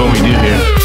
what we do here.